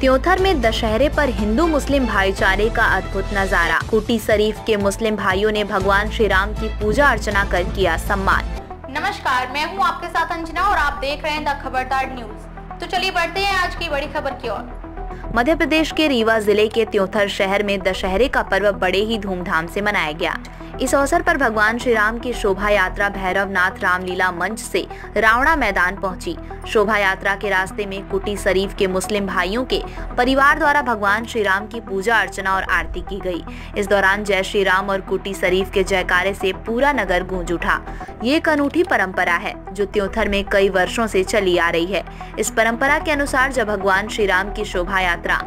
त्योथर में दशहरे पर हिंदू मुस्लिम भाईचारे का अद्भुत नज़ारा। कुटी शरीफ के मुस्लिम भाइयों ने भगवान श्री राम की पूजा अर्चना कर किया सम्मान। नमस्कार, मैं हूँ आपके साथ अंजना और आप देख रहे हैं द खबरदार न्यूज़। तो चलिए बढ़ते हैं आज की बड़ी खबर की ओर। मध्य प्रदेश के रीवा ज़िले के त्योथर शहर में दशहरे का पर्व बड़े ही धूमधाम से मनाया गया। इस अवसर पर भगवान श्री राम की शोभा यात्रा भैरवनाथ रामलीला मंच से रावणा मैदान पहुँची। शोभा यात्रा के रास्ते में कुटी शरीफ के मुस्लिम भाइयों के परिवार द्वारा भगवान श्री राम की पूजा अर्चना और आरती की गई। इस दौरान जय श्री राम और कुटी शरीफ के जयकारे से पूरा नगर गूंज उठा। ये एक अनूठी परंपरा है, जो त्योथर में कई वर्षों से चली आ रही है। इस परंपरा के अनुसार जब भगवान श्री राम की शोभा यात्रा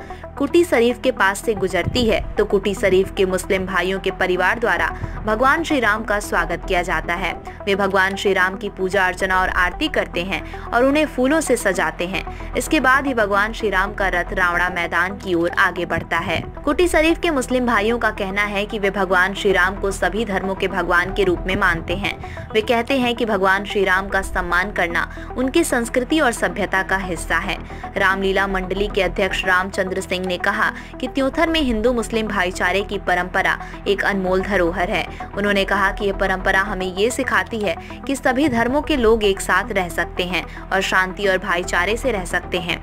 कुटी शरीफ के पास से गुजरती है तो कुटी शरीफ के मुस्लिम भाइयों के परिवार द्वारा भगवान श्री राम का स्वागत किया जाता है। वे भगवान श्री राम की पूजा अर्चना और आरती करते हैं और उन्हें फूलों से सजाते हैं। इसके बाद ही भगवान श्री राम का रथ रावणा मैदान की ओर आगे बढ़ता है। कुटी शरीफ के मुस्लिम भाइयों का कहना है कि वे भगवान श्री राम को सभी धर्मों के भगवान के रूप में मानते हैं। वे कहते हैं कि भगवान श्री राम का सम्मान करना उनकी संस्कृति और सभ्यता का हिस्सा है। रामलीला मंडली के अध्यक्ष रामचंद्र सिंह ने कहा कि त्योथर में हिंदू मुस्लिम भाईचारे की परंपरा एक अनमोल धरोहर है। उन्होंने कहा कि यह परंपरा हमें ये सिखाती है कि सभी धर्मों के लोग एक साथ रह सकते हैं और शांति और भाईचारे से रह सकते हैं।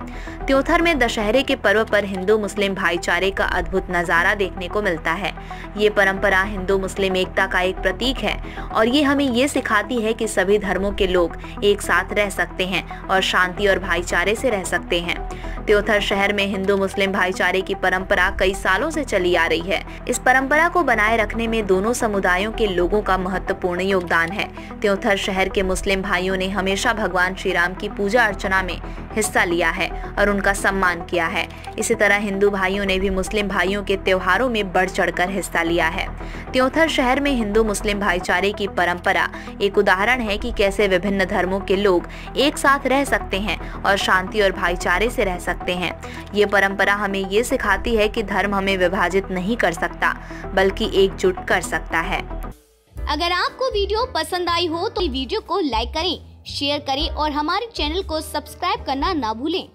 त्योथर में दशहरे के पर्व पर हिंदू मुस्लिम भाईचारे का अद्भुत नज़ारा देखने को मिलता है। ये परंपरा हिंदू मुस्लिम एकता का एक प्रतीक है और ये हमें ये सिखाती है कि सभी धर्मों के लोग एक साथ रह सकते हैं और शांति और भाईचारे से रह सकते हैं। त्योथर शहर में हिंदू मुस्लिम भाईचारे की परंपरा कई सालों से चली आ रही है। इस परंपरा को बनाए रखने में दोनों समुदायों के लोगों का महत्वपूर्ण योगदान है। त्योथर शहर के मुस्लिम भाइयों ने हमेशा भगवान श्री राम की पूजा अर्चना में हिस्सा लिया है और उनका सम्मान किया है। इसी तरह हिंदू भाइयों ने भी मुस्लिम भाइयों के त्योहारों में बढ़ चढ़कर हिस्सा लिया है। त्योथर शहर में हिंदू मुस्लिम भाईचारे की परंपरा। एक उदाहरण है कि कैसे विभिन्न धर्मों के लोग एक साथ रह सकते हैं और शांति और भाईचारे से रह सकते हैं। ये परंपरा हमें ये सिखाती है कि धर्म हमें विभाजित नहीं कर सकता, बल्कि एकजुट कर सकता है। अगर आपको वीडियो पसंद आई हो तो वीडियो को लाइक करें, शेयर करें और हमारे चैनल को सब्सक्राइब करना ना भूलें।